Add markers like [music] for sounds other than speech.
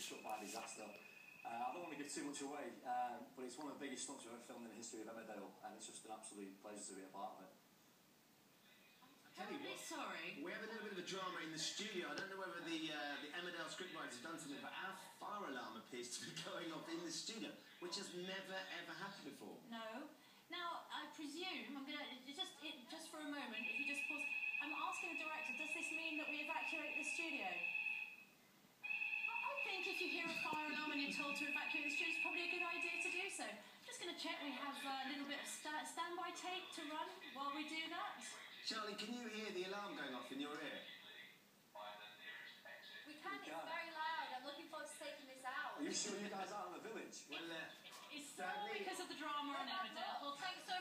was struck by disaster. Uh, I don't want to give too much away, uh, but it's one of the biggest stunts we've ever filmed in the history of Emmerdale, and it's just an absolute pleasure to be a part of it. Tell you Terribly what, sorry. we have a little bit of a drama in the studio. I don't know whether the uh, the Emmerdale scriptwriters have done something, but our fire alarm appears to be [laughs] going off in the studio, which has never ever happened before. No. Now, I presume, I'm going to, just it, just for a moment, if you just pause, I'm asking the director, does this mean that we evacuate the studio? Fire alarm told to evacuate the studio, it's probably a good idea to do so. Just going to check we have uh, a little bit of sta- standby tape to run while we do that. Charlie, can you hear the alarm going off in your ear? We can, it's can. very loud. I'm looking forward to taking this out. Are you sure you guys aren't in the village? Well, uh, It's all Sadly- because of the drama on Emmerdale. Well, thanks so